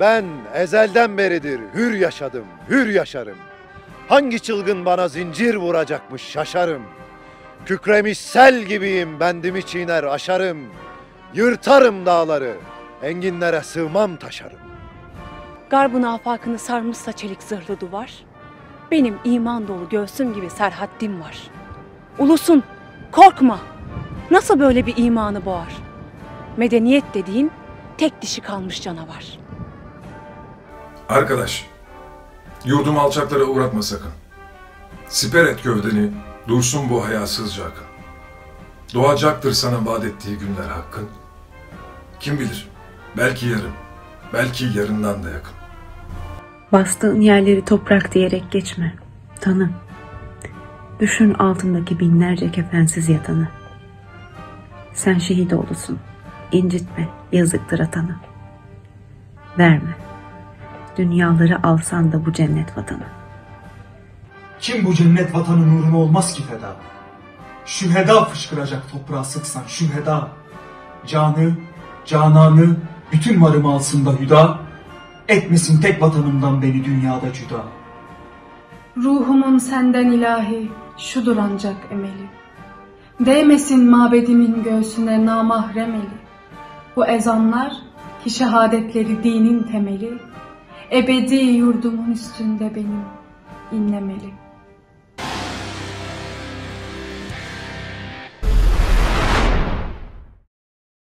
Ben ezelden beridir hür yaşadım, hür yaşarım. Hangi çılgın bana zincir vuracakmış şaşarım. Kükremiş sel gibiyim, bendimi çiğner aşarım. Yırtarım dağları, enginlere sığmam taşarım. Garbın afakını sarmışsa çelik zırhlı duvar. Benim iman dolu göğsüm gibi serhaddim var. Ulusun, korkma. Nasıl böyle bir imanı boğar? Medeniyet dediğin tek dişi kalmış canavar. Arkadaş, yurdumu alçaklara uğratma sakın. Siper et gövdeni, dursun bu hayasızca akın. Doğacaktır sana vaat ettiği günler hakkın. Kim bilir, belki yarın, belki yarından da yakın. Bastığın yerleri toprak diyerek geçme. Tanı. Düşün altındaki binlerce kefensiz yatanı. Sen şehit oğlusun. İncitme, yazıktır atanı. Verme. Dünyaları alsan da bu cennet vatanı. Kim bu cennet vatanın uğruna olmaz ki feda? Şüheda fışkıracak toprağa sıksan şüheda. Canı, cananı, bütün varımı alsın da hüda. Etmesin tek vatanımdan beni dünyada cüda. Ruhumun senden ilahi, şudur ancak emeli. Değmesin mabedimin göğsüne namahrem eli. Bu ezanlar ki şehadetleri dinin temeli. Ebedi yurdumun üstünde benim inlemeli.